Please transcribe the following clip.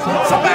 Somebody